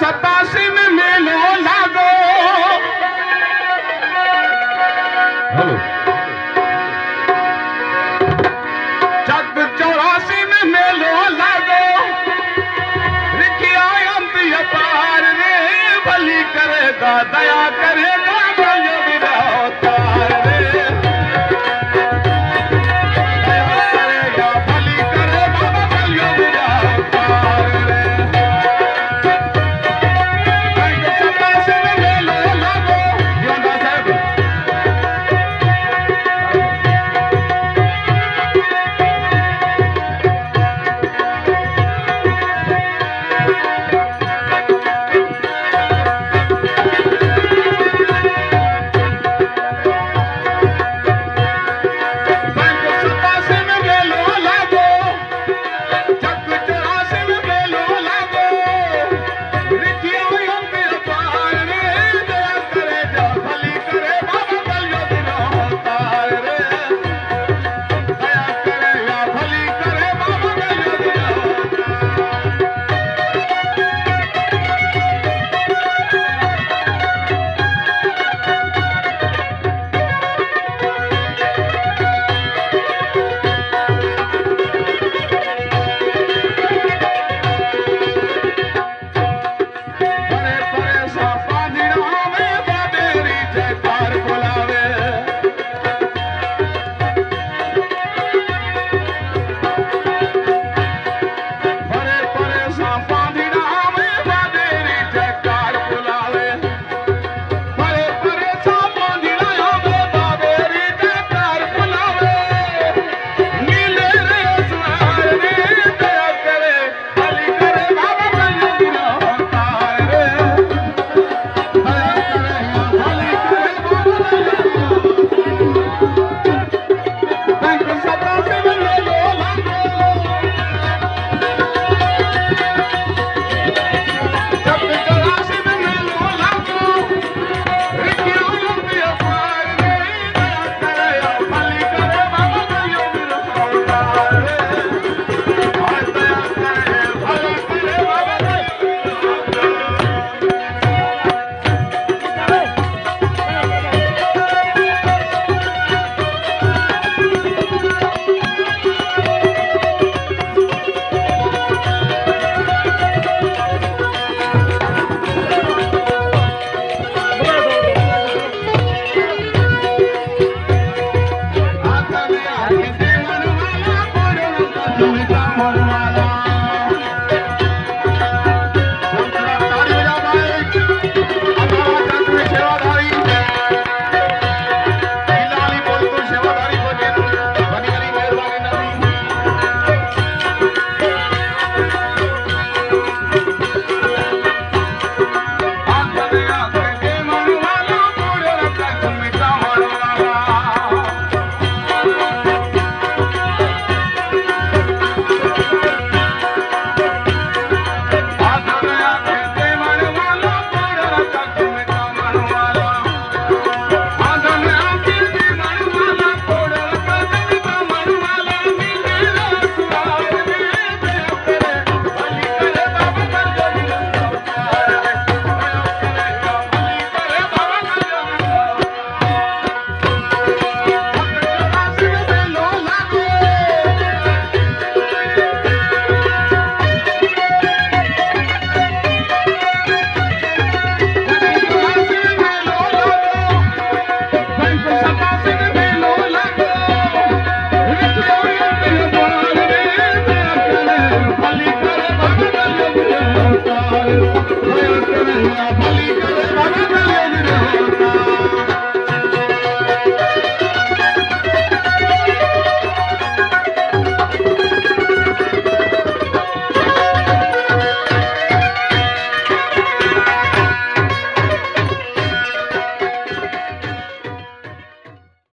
ستاسي ۾ ميلو لاڳو. چڪ چوراسي ۾ ميلو لاڳو ري ڀلي ڪري ديا ڪري